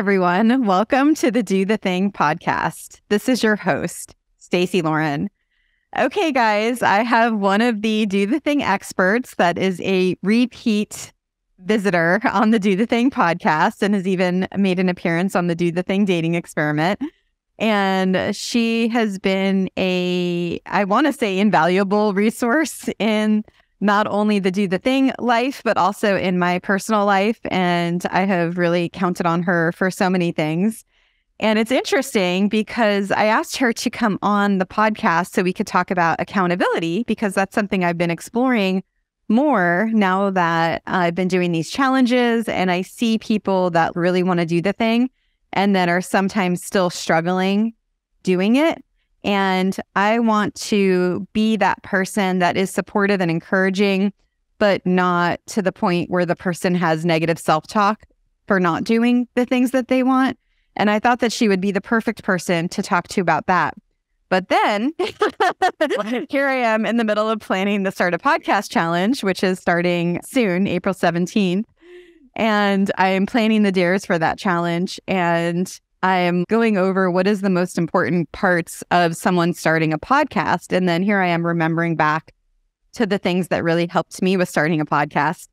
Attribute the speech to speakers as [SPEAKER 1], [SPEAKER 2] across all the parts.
[SPEAKER 1] everyone. Welcome to the Do the Thing podcast. This is your host, Stacey Lauren. Okay, guys, I have one of the Do the Thing experts that is a repeat visitor on the Do the Thing podcast and has even made an appearance on the Do the Thing dating experiment. And she has been a, I want to say, invaluable resource in not only the do the thing life, but also in my personal life. And I have really counted on her for so many things. And it's interesting because I asked her to come on the podcast so we could talk about accountability, because that's something I've been exploring more now that I've been doing these challenges and I see people that really want to do the thing and that are sometimes still struggling doing it. And I want to be that person that is supportive and encouraging, but not to the point where the person has negative self talk for not doing the things that they want. And I thought that she would be the perfect person to talk to about that. But then here I am in the middle of planning the Start a Podcast Challenge, which is starting soon, April 17th. And I am planning the dares for that challenge. And I am going over what is the most important parts of someone starting a podcast. And then here I am remembering back to the things that really helped me with starting a podcast.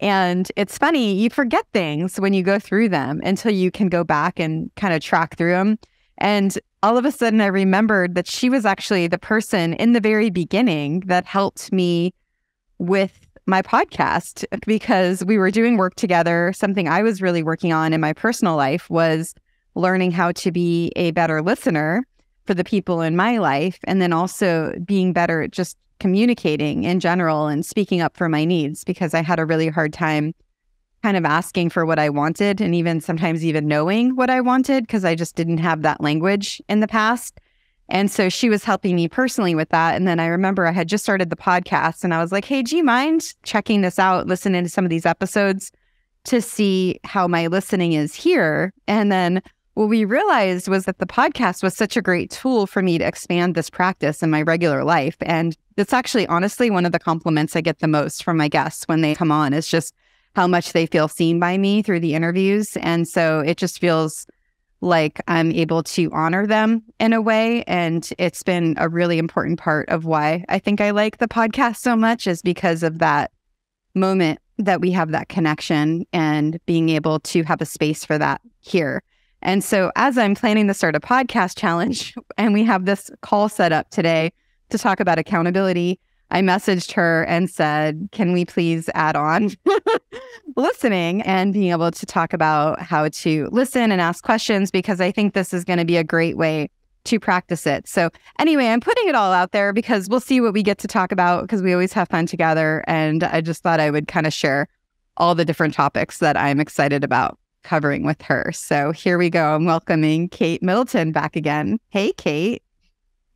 [SPEAKER 1] And it's funny, you forget things when you go through them until you can go back and kind of track through them. And all of a sudden, I remembered that she was actually the person in the very beginning that helped me with my podcast because we were doing work together. Something I was really working on in my personal life was learning how to be a better listener for the people in my life, and then also being better at just communicating in general and speaking up for my needs because I had a really hard time kind of asking for what I wanted and even sometimes even knowing what I wanted because I just didn't have that language in the past. And so she was helping me personally with that. And then I remember I had just started the podcast and I was like, hey, do you mind checking this out, listening to some of these episodes to see how my listening is here? And then what we realized was that the podcast was such a great tool for me to expand this practice in my regular life. And it's actually honestly one of the compliments I get the most from my guests when they come on is just how much they feel seen by me through the interviews. And so it just feels like I'm able to honor them in a way. And it's been a really important part of why I think I like the podcast so much is because of that moment that we have that connection and being able to have a space for that here. And so, as I'm planning to start a podcast challenge, and we have this call set up today to talk about accountability, I messaged her and said, Can we please add on listening and being able to talk about how to listen and ask questions? Because I think this is going to be a great way to practice it. So, anyway, I'm putting it all out there because we'll see what we get to talk about because we always have fun together. And I just thought I would kind of share all the different topics that I'm excited about covering with her. So here we go. I'm welcoming Kate Middleton back again. Hey, Kate.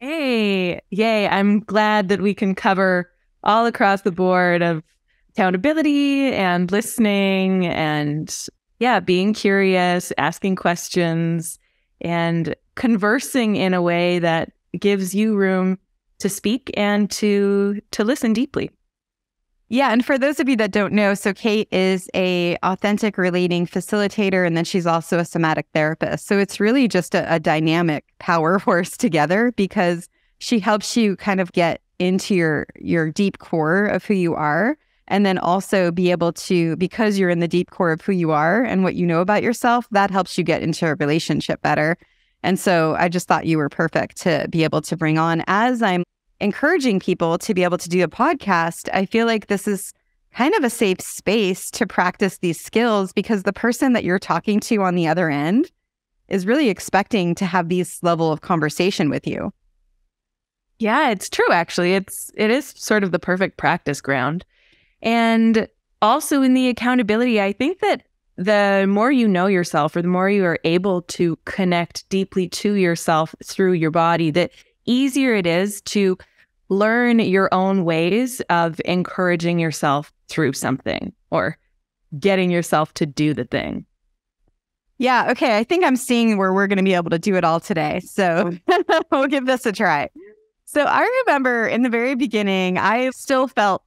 [SPEAKER 2] Hey, yay. I'm glad that we can cover all across the board of accountability and listening and, yeah, being curious, asking questions, and conversing in a way that gives you room to speak and to to listen deeply.
[SPEAKER 1] Yeah, and for those of you that don't know, so Kate is a authentic relating facilitator and then she's also a somatic therapist. So it's really just a, a dynamic power horse together because she helps you kind of get into your your deep core of who you are and then also be able to because you're in the deep core of who you are and what you know about yourself, that helps you get into a relationship better. And so I just thought you were perfect to be able to bring on as I'm encouraging people to be able to do a podcast, I feel like this is kind of a safe space to practice these skills because the person that you're talking to on the other end is really expecting to have these level of conversation with you.
[SPEAKER 2] Yeah, it's true actually. It's it is sort of the perfect practice ground. And also in the accountability, I think that the more you know yourself or the more you are able to connect deeply to yourself through your body, that easier it is to learn your own ways of encouraging yourself through something or getting yourself to do the thing.
[SPEAKER 1] Yeah. Okay. I think I'm seeing where we're going to be able to do it all today. So we'll give this a try. So I remember in the very beginning, I still felt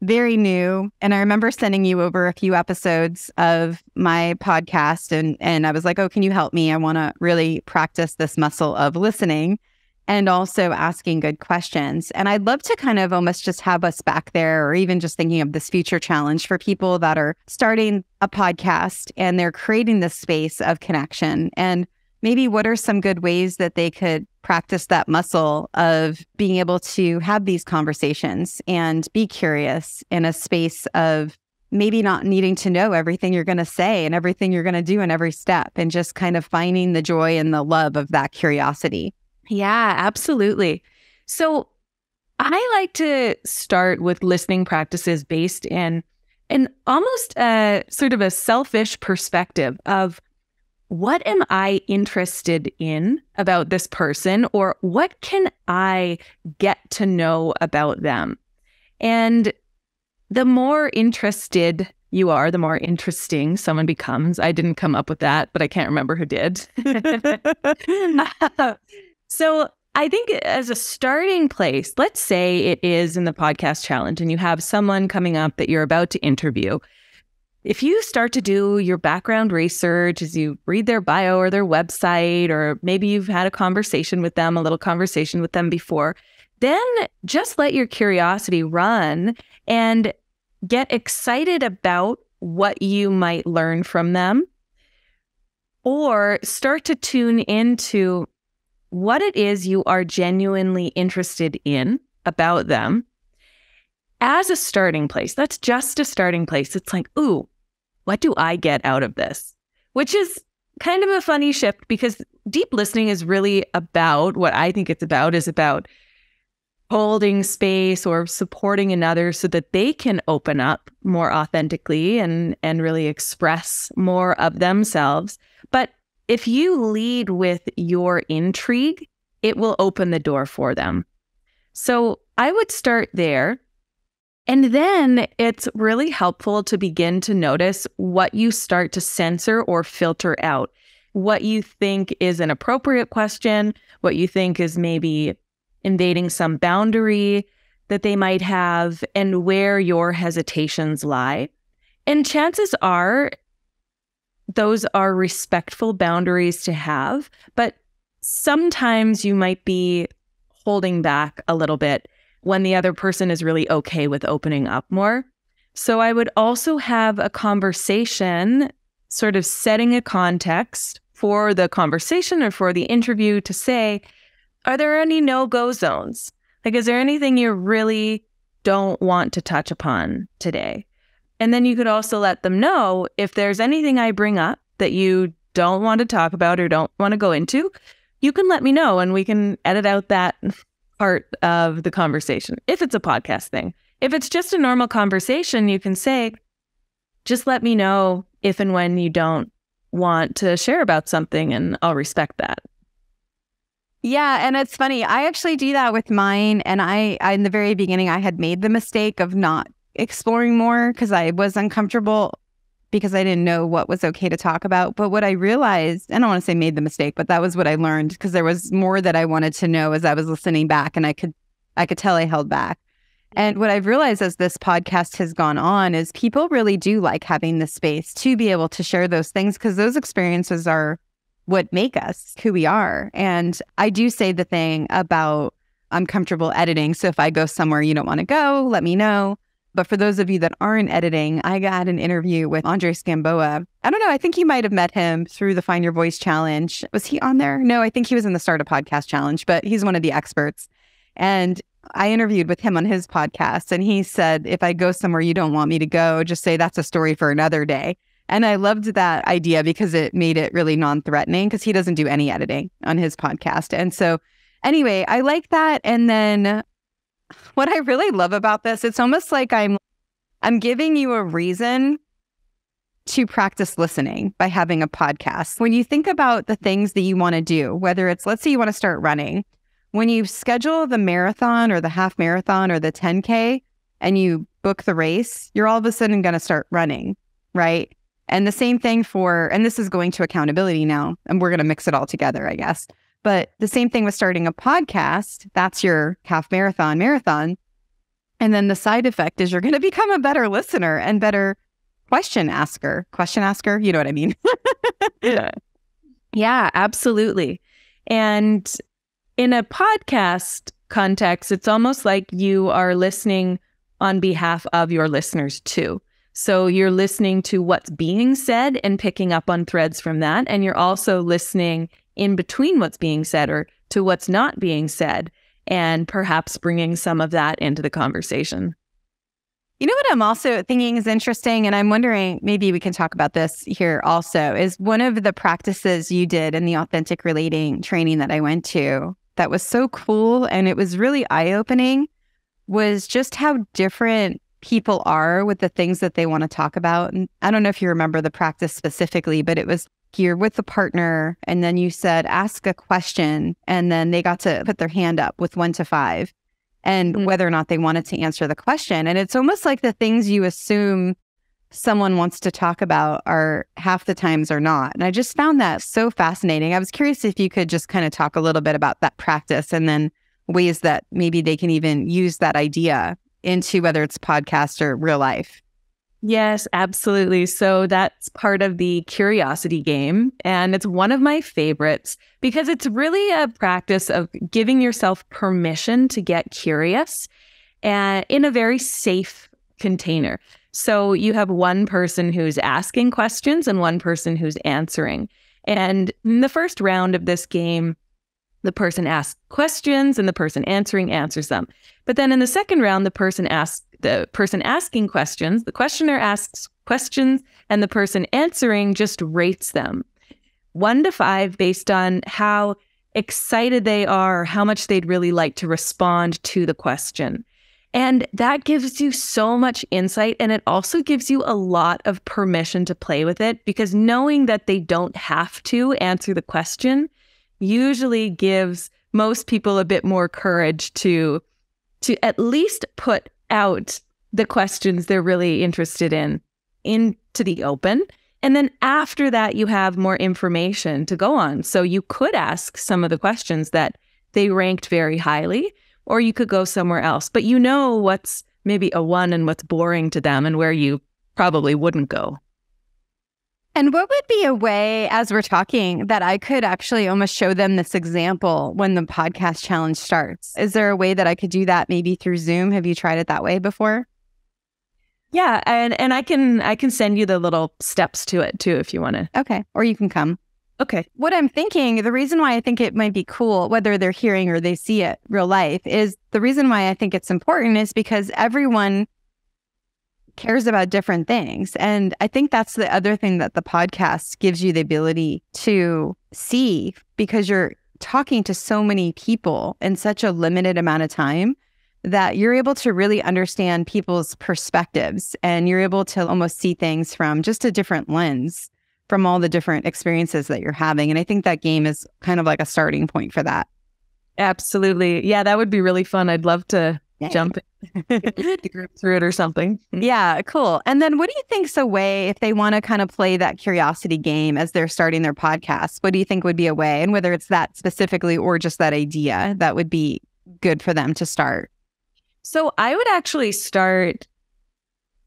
[SPEAKER 1] very new. And I remember sending you over a few episodes of my podcast and and I was like, "Oh, can you help me? I want to really practice this muscle of listening." And also asking good questions. And I'd love to kind of almost just have us back there, or even just thinking of this future challenge for people that are starting a podcast and they're creating this space of connection. And maybe what are some good ways that they could practice that muscle of being able to have these conversations and be curious in a space of maybe not needing to know everything you're going to say and everything you're going to do in every step and just kind of finding the joy and the love of that curiosity.
[SPEAKER 2] Yeah, absolutely. So I like to start with listening practices based in an almost a sort of a selfish perspective of what am I interested in about this person or what can I get to know about them? And the more interested you are, the more interesting someone becomes. I didn't come up with that, but I can't remember who did. Uh, So I think as a starting place, let's say it is in the podcast challenge and you have someone coming up that you're about to interview. If you start to do your background research as you read their bio or their website, or maybe you've had a conversation with them, a little conversation with them before, then just let your curiosity run and get excited about what you might learn from them or start to tune into what it is you are genuinely interested in about them as a starting place. That's just a starting place. It's like, ooh, what do I get out of this? Which is kind of a funny shift because deep listening is really about what I think it's about is about holding space or supporting another so that they can open up more authentically and and really express more of themselves. But if you lead with your intrigue, it will open the door for them. So I would start there. And then it's really helpful to begin to notice what you start to censor or filter out, what you think is an appropriate question, what you think is maybe invading some boundary that they might have, and where your hesitations lie. And chances are those are respectful boundaries to have, but sometimes you might be holding back a little bit when the other person is really okay with opening up more. So I would also have a conversation, sort of setting a context for the conversation or for the interview to say, are there any no go zones? Like, is there anything you really don't want to touch upon today? And then you could also let them know if there's anything I bring up that you don't want to talk about or don't want to go into, you can let me know and we can edit out that part of the conversation if it's a podcast thing. If it's just a normal conversation, you can say, just let me know if and when you don't want to share about something and I'll respect that.
[SPEAKER 1] Yeah, and it's funny. I actually do that with mine and I, in the very beginning I had made the mistake of not exploring more because I was uncomfortable because I didn't know what was okay to talk about. But what I realized, and I don't want to say made the mistake, but that was what I learned because there was more that I wanted to know as I was listening back and I could I could tell I held back. And what I've realized as this podcast has gone on is people really do like having the space to be able to share those things because those experiences are what make us who we are. And I do say the thing about I'm comfortable editing. So if I go somewhere you don't want to go, let me know. But for those of you that aren't editing, I got an interview with Andres Gamboa. I don't know. I think you might have met him through the Find Your Voice Challenge. Was he on there? No, I think he was in the Start a Podcast Challenge, but he's one of the experts. And I interviewed with him on his podcast, and he said, if I go somewhere you don't want me to go, just say that's a story for another day. And I loved that idea because it made it really non threatening because he doesn't do any editing on his podcast. And so, anyway, I like that. And then what I really love about this, it's almost like I'm I'm giving you a reason to practice listening by having a podcast. When you think about the things that you want to do, whether it's let's say you want to start running, when you schedule the marathon or the half marathon or the 10K and you book the race, you're all of a sudden going to start running, right? And the same thing for, and this is going to accountability now, and we're going to mix it all together, I guess. But the same thing with starting a podcast, that's your half marathon, marathon. And then the side effect is you're going to become a better listener and better question asker. Question asker, you know what I mean?
[SPEAKER 2] yeah. Yeah, absolutely. And in a podcast context, it's almost like you are listening on behalf of your listeners too. So you're listening to what's being said and picking up on threads from that. And you're also listening in between what's being said or to what's not being said and perhaps bringing some of that into the conversation.
[SPEAKER 1] You know what I'm also thinking is interesting, and I'm wondering maybe we can talk about this here also, is one of the practices you did in the authentic relating training that I went to that was so cool and it was really eye opening was just how different people are with the things that they want to talk about. And I don't know if you remember the practice specifically, but it was you're with the partner and then you said ask a question and then they got to put their hand up with 1 to 5 and mm-hmm. whether or not they wanted to answer the question. And it's almost like the things you assume someone wants to talk about are half the times or not. And i just found that so fascinating. I was curious if you could just kind of talk a little bit about that practice and then ways that maybe they can even use that idea into whether it's podcast or real life
[SPEAKER 2] Yes, absolutely. So that's part of the curiosity game. And it's one of my favorites because it's really a practice of giving yourself permission to get curious and in a very safe container. So you have one person who's asking questions and one person who's answering. And in the first round of this game, the person asks questions and the person answering answers them. But then in the second round, the person asks the person asking questions, the questioner asks questions, and the person answering just rates them one to five based on how excited they are, how much they'd really like to respond to the question. And that gives you so much insight. And it also gives you a lot of permission to play with it because knowing that they don't have to answer the question usually gives most people a bit more courage to to at least put out the questions they're really interested in into the open. And then after that, you have more information to go on. So you could ask some of the questions that they ranked very highly, or you could go somewhere else. But you know what's maybe a one and what's boring to them and where you probably wouldn't go.
[SPEAKER 1] And what would be a way, as we're talking, that I could actually almost show them this example when the podcast challenge starts? Is there a way that I could do that maybe through Zoom? Have you tried it that way before?
[SPEAKER 2] Yeah, and and I can I can send you the little steps to it too if you want to.
[SPEAKER 1] Okay, or you can come.
[SPEAKER 2] Okay.
[SPEAKER 1] What I'm thinking, the reason why I think it might be cool, whether they're hearing or they see it real life, is the reason why I think it's important is because everyone cares about different things. And I think that's the other thing that the podcast gives you the ability to see because you're talking to so many people in such a limited amount of time that you're able to really understand people's perspectives and you're able to almost see things from just a different lens from all the different experiences that you're having. And I think that game is kind of like a starting point for that.
[SPEAKER 2] Absolutely. Yeah, that would be really fun. I'd love to Yay. jump the group through it or something. Hmm.
[SPEAKER 1] Yeah, cool. And then what do you think's a way if they want to kind of play that curiosity game as they're starting their podcast? What do you think would be a way? And whether it's that specifically or just that idea that would be good for them to start?
[SPEAKER 2] So I would actually start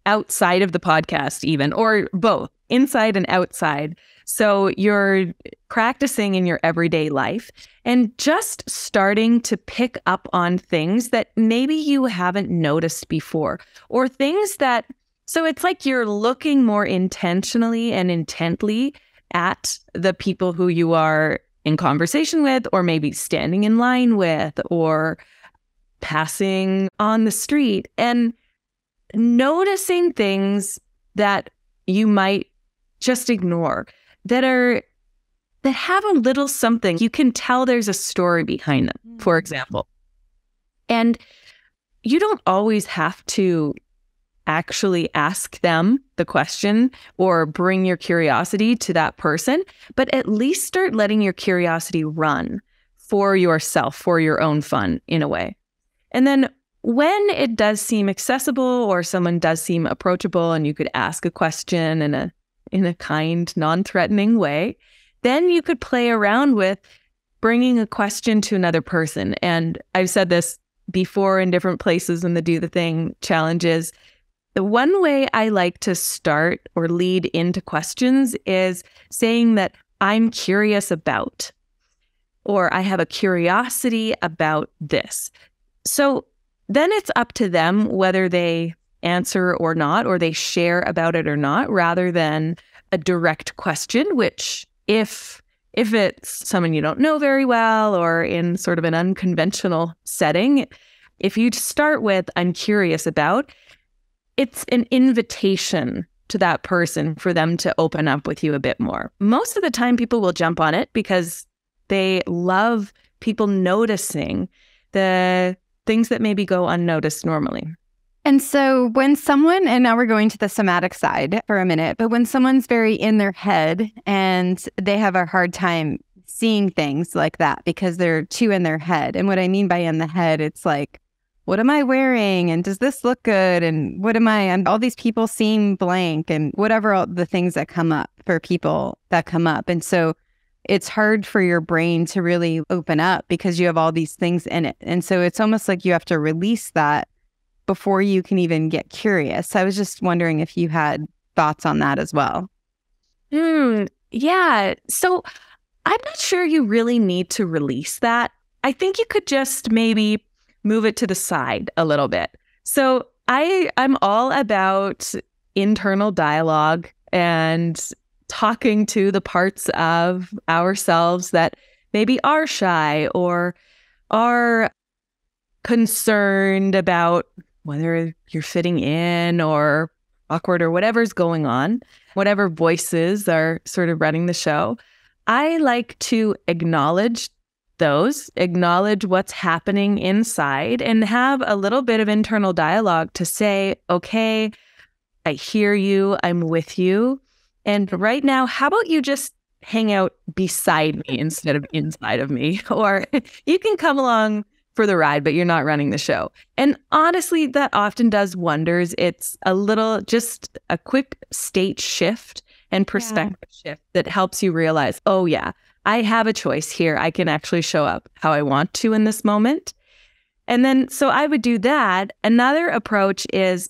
[SPEAKER 2] outside of the podcast, even, or both inside and outside. So you're practicing in your everyday life and just starting to pick up on things that maybe you haven't noticed before or things that, so it's like you're looking more intentionally and intently at the people who you are in conversation with, or maybe standing in line with, or passing on the street, and noticing things that you might just ignore that are that have a little something. You can tell there's a story behind them, for mm. example. And you don't always have to actually ask them the question or bring your curiosity to that person, but at least start letting your curiosity run for yourself, for your own fun in a way. And then when it does seem accessible or someone does seem approachable and you could ask a question in a in a kind, non-threatening way, then you could play around with bringing a question to another person. And I've said this before in different places in the Do the Thing challenges. The one way I like to start or lead into questions is saying that I'm curious about, or I have a curiosity about this. So then it's up to them whether they answer or not, or they share about it or not, rather than a direct question, which if if it's someone you don't know very well or in sort of an unconventional setting, if you start with I'm curious about, it's an invitation to that person for them to open up with you a bit more. Most of the time people will jump on it because they love people noticing the things that maybe go unnoticed normally.
[SPEAKER 1] And so when someone, and now we're going to the somatic side for a minute, but when someone's very in their head and they have a hard time seeing things like that because they're too in their head. And what I mean by in the head, it's like, what am I wearing? And does this look good? And what am I? And all these people seem blank and whatever the things that come up for people that come up. And so it's hard for your brain to really open up because you have all these things in it. And so it's almost like you have to release that before you can even get curious. I was just wondering if you had thoughts on that as well.
[SPEAKER 2] Hmm. yeah. So I'm not sure you really need to release that. I think you could just maybe move it to the side a little bit. So I I'm all about internal dialogue and talking to the parts of ourselves that maybe are shy or are concerned about whether you're fitting in or awkward or whatever's going on, whatever voices are sort of running the show. I like to acknowledge those, acknowledge what's happening inside, and have a little bit of internal dialogue to say, okay, I hear you, I'm with you. And right now, how about you just hang out beside me instead of inside of me? Or you can come along for the ride, but you're not running the show. And honestly, that often does wonders. It's a little, just a quick state shift and perspective yeah. shift that helps you realize, oh, yeah, I have a choice here. I can actually show up how I want to in this moment. And then, so I would do that. Another approach is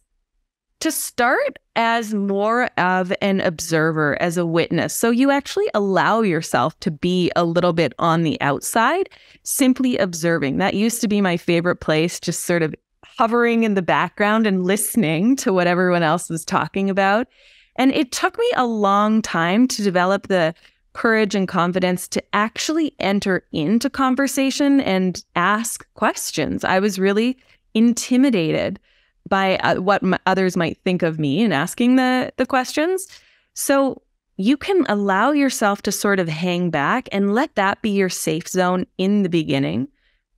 [SPEAKER 2] to start as more of an observer, as a witness. So you actually allow yourself to be a little bit on the outside, simply observing. That used to be my favorite place, just sort of hovering in the background and listening to what everyone else was talking about. And it took me a long time to develop the courage and confidence to actually enter into conversation and ask questions. I was really intimidated by uh, what m- others might think of me in asking the the questions. So you can allow yourself to sort of hang back and let that be your safe zone in the beginning,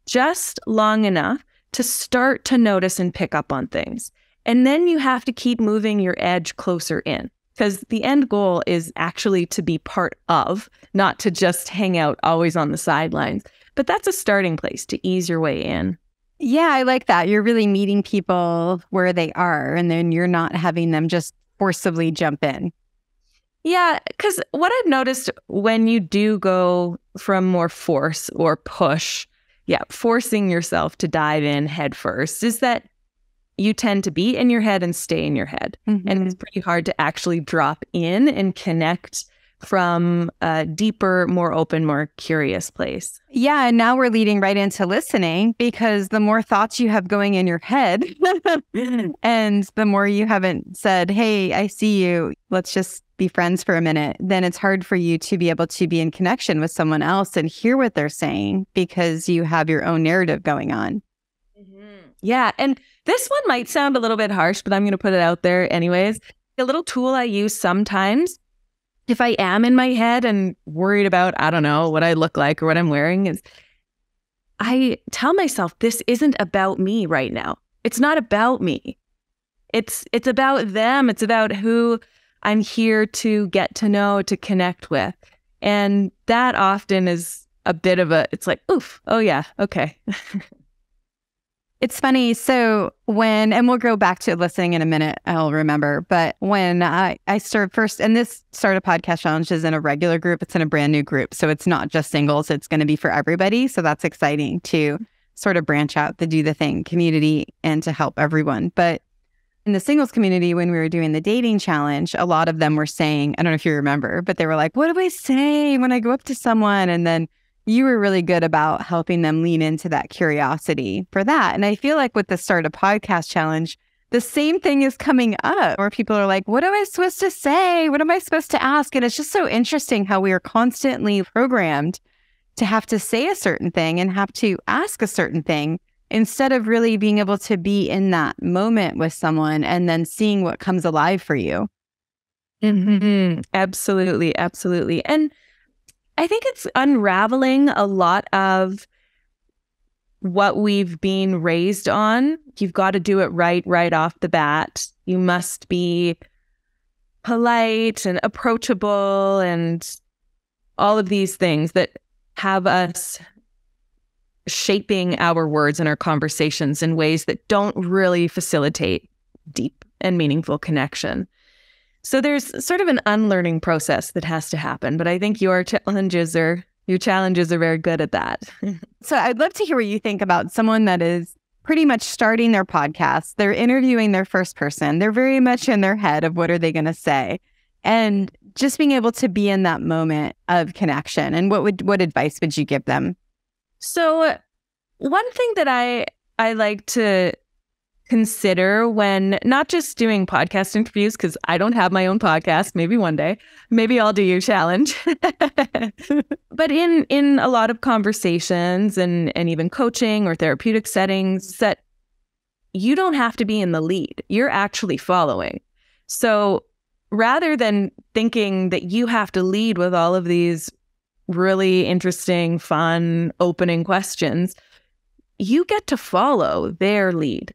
[SPEAKER 2] just long enough to start to notice and pick up on things. And then you have to keep moving your edge closer in because the end goal is actually to be part of, not to just hang out always on the sidelines. But that's a starting place to ease your way in.
[SPEAKER 1] Yeah, I like that. You're really meeting people where they are, and then you're not having them just forcibly jump in.
[SPEAKER 2] Yeah, because what I've noticed when you do go from more force or push, yeah, forcing yourself to dive in head first is that you tend to be in your head and stay in your head. Mm-hmm. And it's pretty hard to actually drop in and connect from a deeper, more open, more curious place.
[SPEAKER 1] Yeah. And now we're leading right into listening because the more thoughts you have going in your head and the more you haven't said, Hey, I see you, let's just be friends for a minute, then it's hard for you to be able to be in connection with someone else and hear what they're saying because you have your own narrative going on.
[SPEAKER 2] Mm-hmm. Yeah. And this one might sound a little bit harsh, but I'm going to put it out there anyways. A little tool I use sometimes if I am in my head and worried about, I don't know, what I look like or what I'm wearing, is I tell myself this isn't about me right now. It's not about me. It's it's about them. It's about who I'm here to get to know, to connect with. And that often is a bit of a it's like, oof, oh yeah, okay.
[SPEAKER 1] It's funny. So when, and we'll go back to listening in a minute, I'll remember. But when I, I started first, and this started podcast challenge is in a regular group, it's in a brand new group. So it's not just singles, it's going to be for everybody. So that's exciting to sort of branch out the do the thing community and to help everyone. But in the singles community, when we were doing the dating challenge, a lot of them were saying, I don't know if you remember, but they were like, What do I say when I go up to someone? And then you were really good about helping them lean into that curiosity for that. And I feel like with the Start a Podcast Challenge, the same thing is coming up where people are like, What am I supposed to say? What am I supposed to ask? And it's just so interesting how we are constantly programmed to have to say a certain thing and have to ask a certain thing instead of really being able to be in that moment with someone and then seeing what comes alive for you.
[SPEAKER 2] Mm-hmm. Absolutely. Absolutely. And I think it's unraveling a lot of what we've been raised on. You've got to do it right, right off the bat. You must be polite and approachable and all of these things that have us shaping our words and our conversations in ways that don't really facilitate deep and meaningful connection. So there's sort of an unlearning process that has to happen, but I think your challenges are your challenges are very good at that.
[SPEAKER 1] so I'd love to hear what you think about someone that is pretty much starting their podcast. They're interviewing their first person. They're very much in their head of what are they going to say. And just being able to be in that moment of connection and what would what advice would you give them?
[SPEAKER 2] So one thing that I I like to consider when not just doing podcast interviews because I don't have my own podcast maybe one day maybe I'll do your challenge. But in in a lot of conversations and and even coaching or therapeutic settings that you don't have to be in the lead you're actually following. So rather than thinking that you have to lead with all of these really interesting fun opening questions you get to follow their lead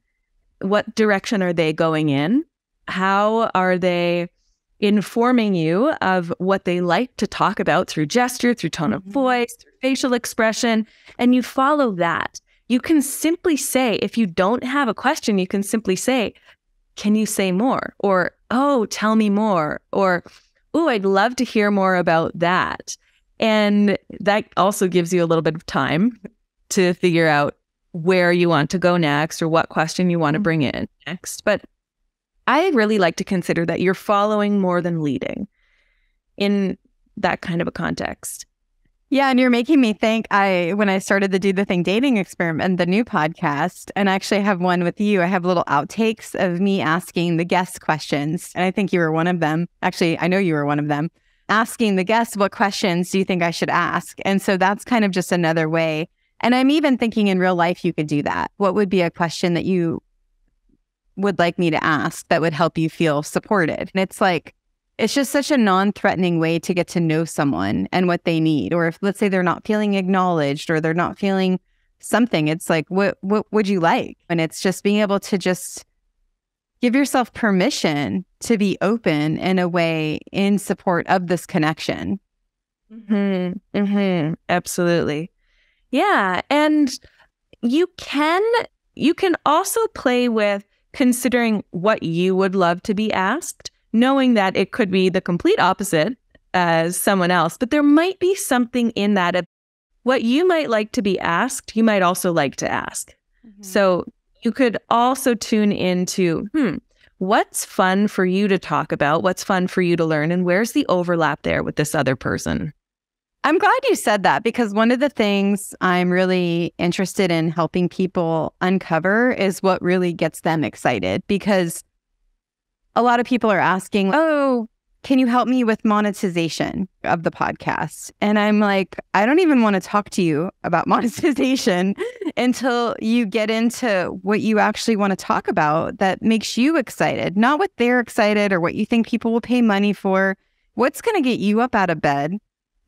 [SPEAKER 2] what direction are they going in? How are they informing you of what they like to talk about through gesture, through tone of mm-hmm. voice, through facial expression? And you follow that. You can simply say, if you don't have a question, you can simply say, Can you say more? Or, Oh, tell me more. Or, Oh, I'd love to hear more about that. And that also gives you a little bit of time to figure out where you want to go next or what question you want to mm-hmm. bring in next. But I really like to consider that you're following more than leading in that kind of a context.
[SPEAKER 1] Yeah, and you're making me think I when I started the Do the Thing dating experiment, the new podcast, and I actually have one with you. I have little outtakes of me asking the guests questions. And I think you were one of them. Actually, I know you were one of them. Asking the guests what questions do you think I should ask? And so that's kind of just another way and I'm even thinking in real life, you could do that. What would be a question that you would like me to ask that would help you feel supported? And it's like, it's just such a non threatening way to get to know someone and what they need. Or if, let's say, they're not feeling acknowledged or they're not feeling something, it's like, what, what would you like? And it's just being able to just give yourself permission to be open in a way in support of this connection.
[SPEAKER 2] hmm hmm Absolutely. Yeah. And you can you can also play with considering what you would love to be asked, knowing that it could be the complete opposite as someone else, but there might be something in that of what you might like to be asked, you might also like to ask. Mm-hmm. So you could also tune into, hmm, what's fun for you to talk about? What's fun for you to learn? And where's the overlap there with this other person?
[SPEAKER 1] I'm glad you said that because one of the things I'm really interested in helping people uncover is what really gets them excited because a lot of people are asking, Oh, can you help me with monetization of the podcast? And I'm like, I don't even want to talk to you about monetization until you get into what you actually want to talk about that makes you excited, not what they're excited or what you think people will pay money for. What's going to get you up out of bed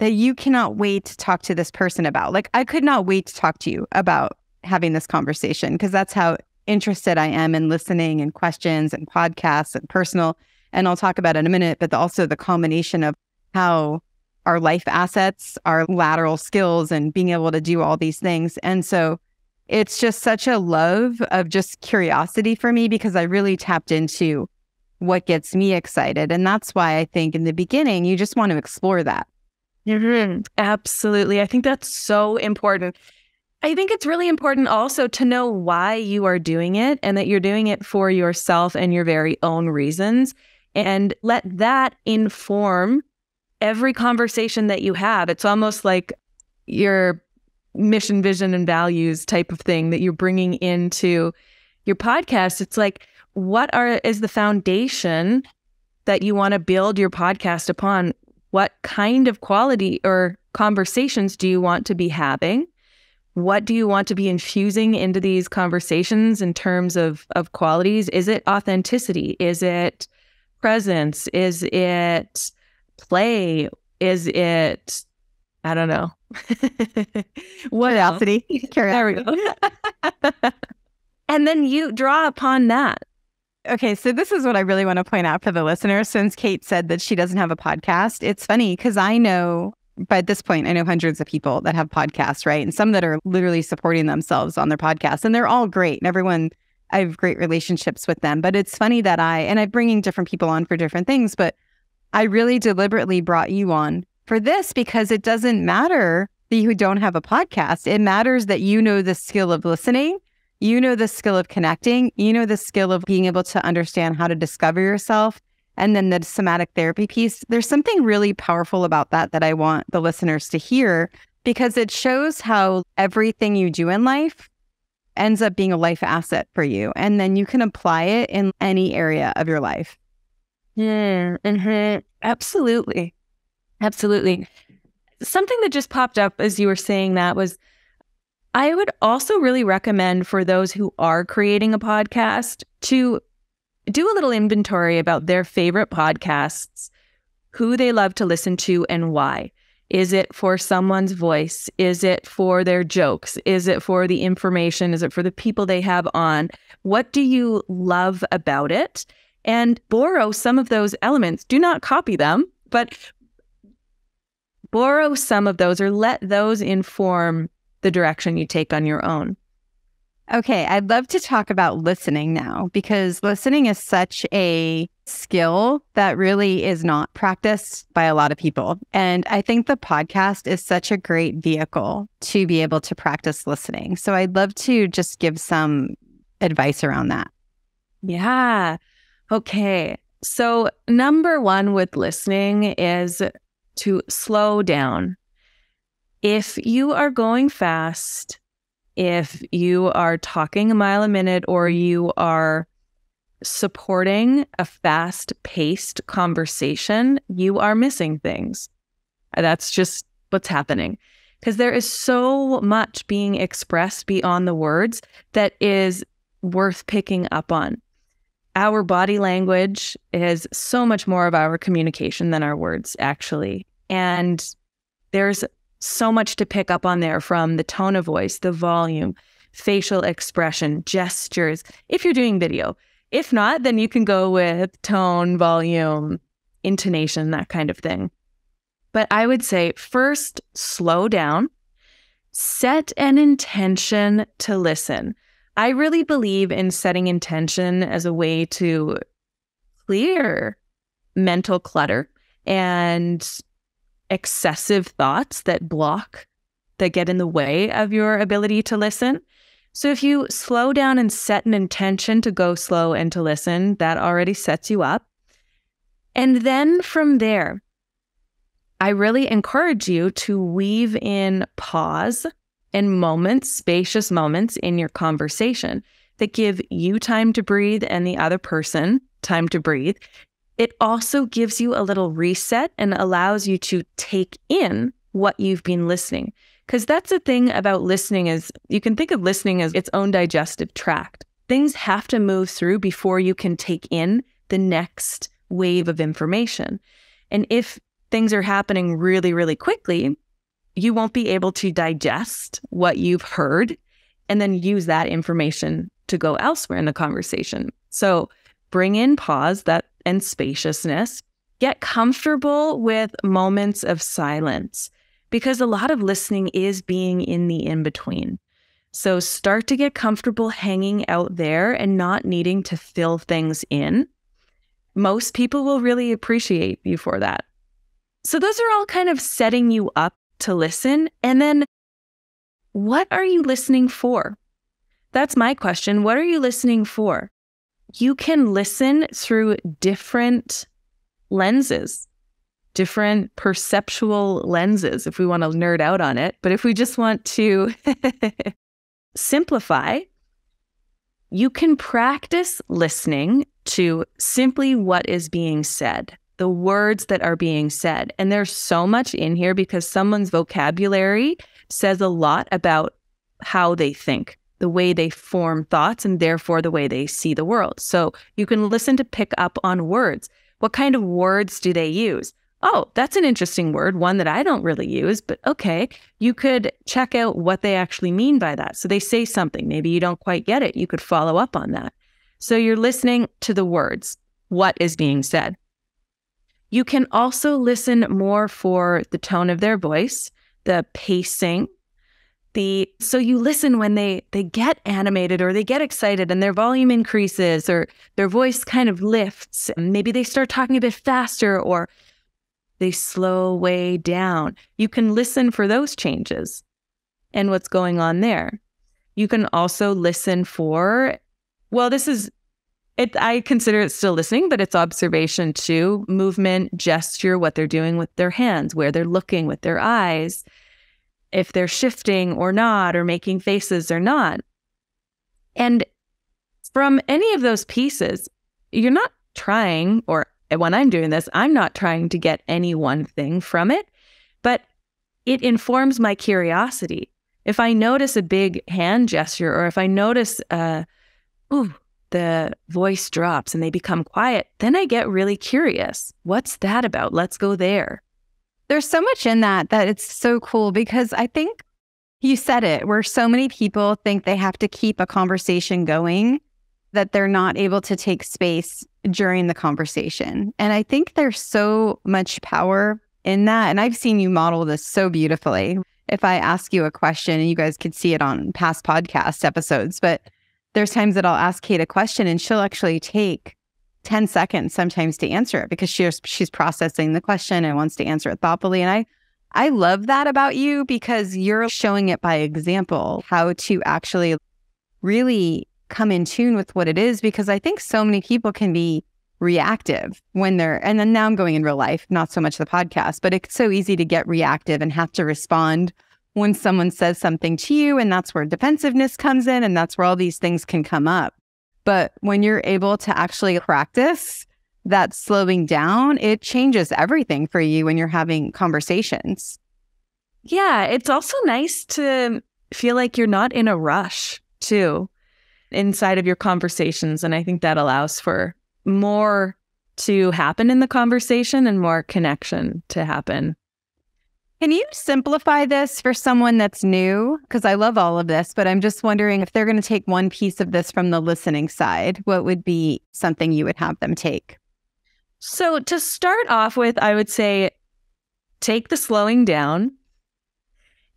[SPEAKER 1] that you cannot wait to talk to this person about. Like, I could not wait to talk to you about having this conversation because that's how interested I am in listening and questions and podcasts and personal. And I'll talk about in a minute, but also the combination of how our life assets, our lateral skills, and being able to do all these things. And so it's just such a love of just curiosity for me because I really tapped into what gets me excited. And that's why I think in the beginning, you just want to explore that.
[SPEAKER 2] Mm-hmm. Absolutely. I think that's so important. I think it's really important also to know why you are doing it and that you're doing it for yourself and your very own reasons. And let that inform every conversation that you have. It's almost like your mission, vision, and values type of thing that you're bringing into your podcast. It's like, what are is the foundation that you want to build your podcast upon? What kind of quality or conversations do you want to be having? What do you want to be infusing into these conversations in terms of, of qualities? Is it authenticity? Is it presence? Is it play? Is it, I don't know.
[SPEAKER 1] what else?
[SPEAKER 2] There we go. and then you draw upon that.
[SPEAKER 1] Okay, so this is what I really want to point out for the listeners. Since Kate said that she doesn't have a podcast, it's funny because I know by this point, I know hundreds of people that have podcasts, right? And some that are literally supporting themselves on their podcasts, and they're all great. And everyone, I have great relationships with them. But it's funny that I, and I'm bringing different people on for different things, but I really deliberately brought you on for this because it doesn't matter that you don't have a podcast. It matters that you know the skill of listening, you know the skill of connecting, you know the skill of being able to understand how to discover yourself and then the somatic therapy piece, there's something really powerful about that that I want the listeners to hear because it shows how everything you do in life ends up being a life asset for you. And then you can apply it in any area of your life.
[SPEAKER 2] Yeah, mm-hmm. absolutely. Absolutely. Something that just popped up as you were saying that was I would also really recommend for those who are creating a podcast to do a little inventory about their favorite podcasts, who they love to listen to, and why. Is it for someone's voice? Is it for their jokes? Is it for the information? Is it for the people they have on? What do you love about it? And borrow some of those elements. Do not copy them, but borrow some of those or let those inform the direction you take on your own.
[SPEAKER 1] Okay, I'd love to talk about listening now because listening is such a skill that really is not practiced by a lot of people. And I think the podcast is such a great vehicle to be able to practice listening. So I'd love to just give some advice around that.
[SPEAKER 2] Yeah. Okay. So, number one with listening is to slow down. If you are going fast, if you are talking a mile a minute or you are supporting a fast paced conversation, you are missing things. That's just what's happening. Because there is so much being expressed beyond the words that is worth picking up on. Our body language is so much more of our communication than our words, actually. And there's so much to pick up on there from the tone of voice, the volume, facial expression, gestures, if you're doing video. If not, then you can go with tone, volume, intonation, that kind of thing. But I would say first, slow down, set an intention to listen. I really believe in setting intention as a way to clear mental clutter and excessive thoughts that block, that get in the way of your ability to listen. So if you slow down and set an intention to go slow and to listen, that already sets you up. And then from there, I really encourage you to weave in pause and moments, spacious moments in your conversation that give you time to breathe and the other person time to breathe it also gives you a little reset and allows you to take in what you've been listening. Because that's the thing about listening is you can think of listening as its own digestive tract. Things have to move through before you can take in the next wave of information. And if things are happening really, really quickly, you won't be able to digest what you've heard and then use that information to go elsewhere in the conversation. So bring in pause. That and spaciousness. Get comfortable with moments of silence because a lot of listening is being in the in between. So start to get comfortable hanging out there and not needing to fill things in. Most people will really appreciate you for that. So, those are all kind of setting you up to listen. And then what are you listening for? That's my question. What are you listening for? You can listen through different lenses, different perceptual lenses, if we want to nerd out on it. But if we just want to simplify, you can practice listening to simply what is being said, the words that are being said. And there's so much in here because someone's vocabulary says a lot about how they think, the way they form thoughts, and therefore the way they see the world. So you can listen to pick up on words. What kind of words do they use? Oh, that's an interesting word, one that I don't really use, but okay. You could check out what they actually mean by that. So they say something, maybe you don't quite get it. You could follow up on that. So you're listening to the words, what is being said. You can also listen more for the tone of their voice, the pacing, the so you listen when they they get animated or they get excited and their volume increases or their voice kind of lifts. Maybe they start talking a bit faster or they slow way down. You can listen for those changes and what's going on there. You can also listen for, well, this is, it, I consider it still listening, but it's observation too movement, gesture, what they're doing with their hands, where they're looking with their eyes, if they're shifting or not, or making faces or not. And from any of those pieces, you're not trying or when I'm doing this, I'm not trying to get any one thing from it, but it informs my curiosity. If I notice a big hand gesture or if I notice, uh, ooh, the voice drops and they become quiet, then I get really curious. What's that about? Let's go there.
[SPEAKER 1] There's so much in that that it's so cool because I think you said it where so many people think they have to keep a conversation going that they're not able to take space during the conversation. And I think there's so much power in that. And I've seen you model this so beautifully. If I ask you a question, and you guys could see it on past podcast episodes, but there's times that I'll ask Kate a question and she'll actually take 10 seconds sometimes to answer it because she's she's processing the question and wants to answer it thoughtfully. And I I love that about you because you're showing it by example how to actually really come in tune with what it is because I think so many people can be reactive when they're, and then now I'm going in real life, not so much the podcast, but it's so easy to get reactive and have to respond when someone says something to you. And that's where defensiveness comes in. And that's where all these things can come up. But when you're able to actually practice that slowing down, it changes everything for you when you're having conversations.
[SPEAKER 2] Yeah. It's also nice to feel like you're not in a rush, too inside of your conversations. And I think that allows for more to happen in the conversation and more connection to happen.
[SPEAKER 1] Can you simplify this for someone that's new? Because I love all of this, but I'm just wondering if they're going to take one piece of this from the listening side, what would be something you would have them take?
[SPEAKER 2] So, to start off with, I would say take the slowing down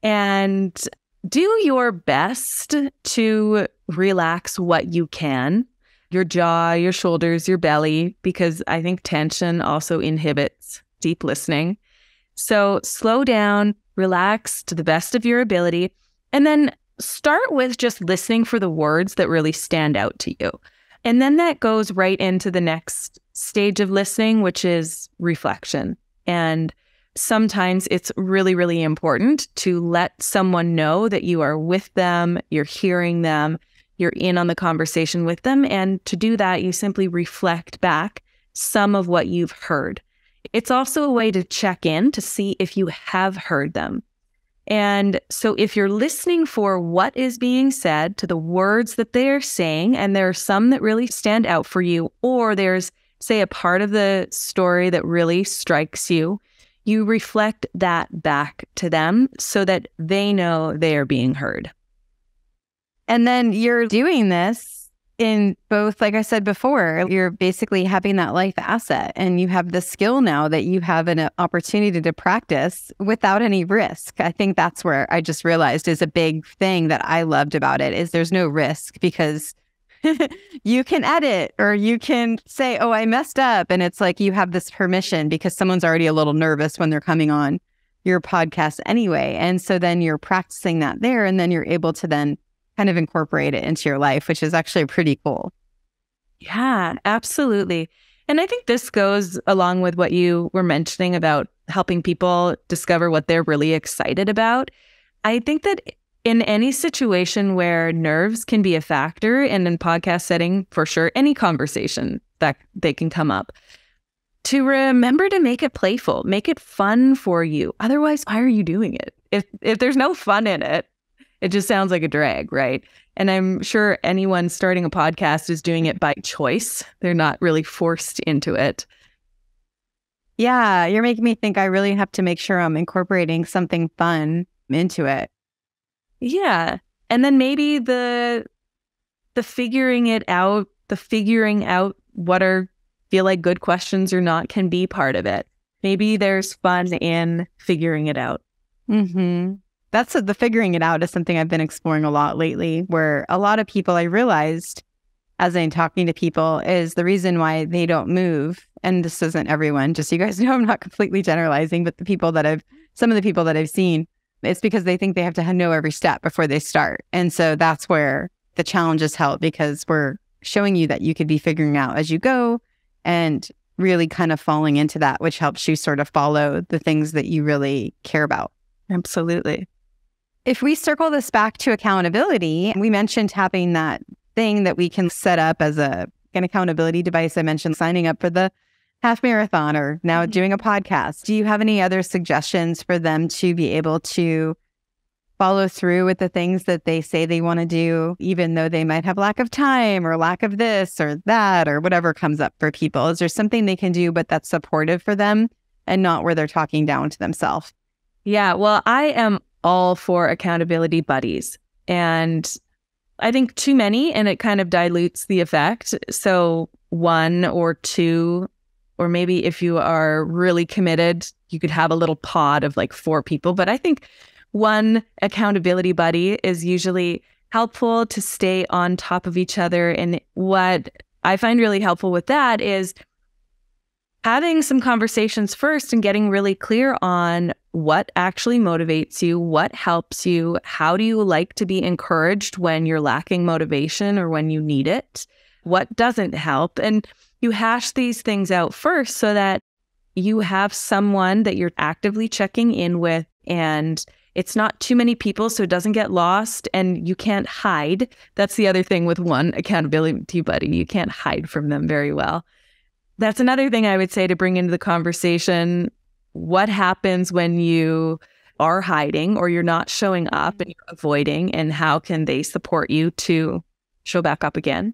[SPEAKER 2] and do your best to relax what you can your jaw, your shoulders, your belly, because I think tension also inhibits deep listening. So slow down, relax to the best of your ability, and then start with just listening for the words that really stand out to you. And then that goes right into the next stage of listening, which is reflection. And sometimes it's really, really important to let someone know that you are with them, you're hearing them, you're in on the conversation with them. And to do that, you simply reflect back some of what you've heard. It's also a way to check in to see if you have heard them. And so, if you're listening for what is being said to the words that they are saying, and there are some that really stand out for you, or there's, say, a part of the story that really strikes you, you reflect that back to them so that they know they are being heard.
[SPEAKER 1] And then you're doing this in both, like I said before, you're basically having that life asset and you have the skill now that you have an uh, opportunity to practice without any risk. I think that's where I just realized is a big thing that I loved about it is there's no risk because you can edit or you can say, oh, I messed up. And it's like you have this permission because someone's already a little nervous when they're coming on your podcast anyway. And so then you're practicing that there and then you're able to then kind of incorporate it into your life, which is actually pretty cool.
[SPEAKER 2] Yeah, absolutely. And I think this goes along with what you were mentioning about helping people discover what they're really excited about. I think that in any situation where nerves can be a factor, and in podcast setting, for sure, any conversation that they can come up, to remember to make it playful, make it fun for you. Otherwise, why are you doing it? If if there's no fun in it, it just sounds like a drag, right? And I'm sure anyone starting a podcast is doing it by choice. They're not really forced into it.
[SPEAKER 1] Yeah, you're making me think I really have to make sure I'm incorporating something fun into it.
[SPEAKER 2] Yeah. And then maybe the the figuring it out, the figuring out what are feel like good questions or not can be part of it. Maybe there's fun in figuring it out.
[SPEAKER 1] hmm That's the figuring it out is something I've been exploring a lot lately, where a lot of people I realized as I'm talking to people is the reason why they don't move. And this isn't everyone, just so you guys know, I'm not completely generalizing, but the people that I've, some of the people that I've seen, it's because they think they have to know every step before they start. And so that's where the challenges help because we're showing you that you could be figuring out as you go and really kind of falling into that, which helps you sort of follow the things that you really care about.
[SPEAKER 2] Absolutely.
[SPEAKER 1] If we circle this back to accountability, we mentioned having that thing that we can set up as a an accountability device. I mentioned signing up for the half marathon or now mm-hmm. doing a podcast. Do you have any other suggestions for them to be able to follow through with the things that they say they want to do, even though they might have lack of time or lack of this or that or whatever comes up for people? Is there something they can do, but that's supportive for them and not where they're talking down to themselves?
[SPEAKER 2] Yeah, well, I am all for accountability buddies. And I think too many, and it kind of dilutes the effect. So, one or two, or maybe if you are really committed, you could have a little pod of like four people. But I think one accountability buddy is usually helpful to stay on top of each other. And what I find really helpful with that is having some conversations first and getting really clear on what actually motivates you, what helps you, how do you like to be encouraged when you're lacking motivation or when you need it, what doesn't help. And you hash these things out first so that you have someone that you're actively checking in with and it's not too many people, so it doesn't get lost and you can't hide. That's the other thing with one accountability buddy. You can't hide from them very well. That's another thing I would say to bring into the conversation. What happens when you are hiding or you're not showing up and mm-hmm. you're avoiding, and how can they support you to show back up again?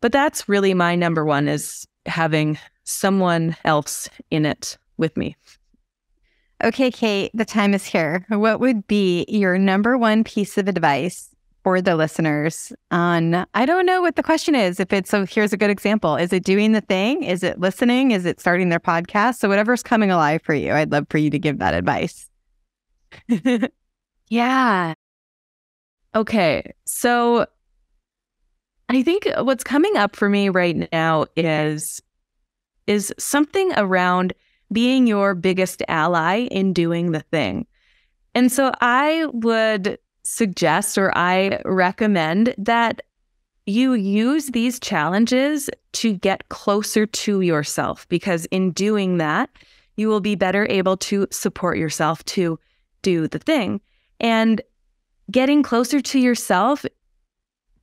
[SPEAKER 2] But that's really my number one is having someone else in it with me.
[SPEAKER 1] Okay, Kate, the time is here. What would be your number one piece of advice for the listeners on I don't know what the question is. If it's so here's a good example. Is it doing the thing? Is it listening? Is it starting their podcast? So whatever's coming alive for you, I'd love for you to give that advice.
[SPEAKER 2] yeah. Okay. So I think what's coming up for me right now is is something around being your biggest ally in doing the thing. And so I would suggest or I recommend that you use these challenges to get closer to yourself because in doing that, you will be better able to support yourself to do the thing. And getting closer to yourself,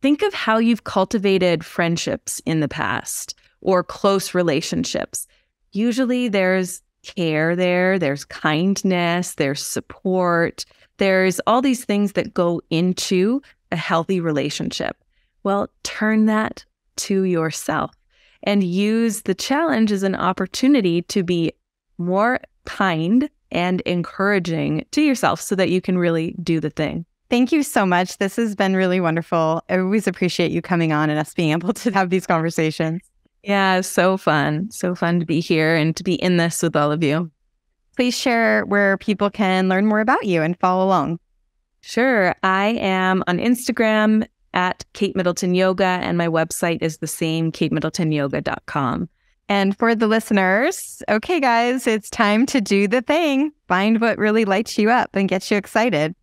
[SPEAKER 2] think of how you've cultivated friendships in the past or close relationships usually there's care there, there's kindness, there's support, there's all these things that go into a healthy relationship. Well, turn that to yourself and use the challenge as an opportunity to be more kind and encouraging to yourself so that you can really do the thing.
[SPEAKER 1] Thank you so much. This has been really wonderful. I always appreciate you coming on and us being able to have these conversations.
[SPEAKER 2] Yeah, so fun. So fun to be here and to be in this with all of you.
[SPEAKER 1] Please share where people can learn more about you and follow along.
[SPEAKER 2] Sure. I am on Instagram at Kate Middleton Yoga, and my website is the same, katemiddletonyoga.com.
[SPEAKER 1] And for the listeners, okay, guys, it's time to do the thing. Find what really lights you up and gets you excited.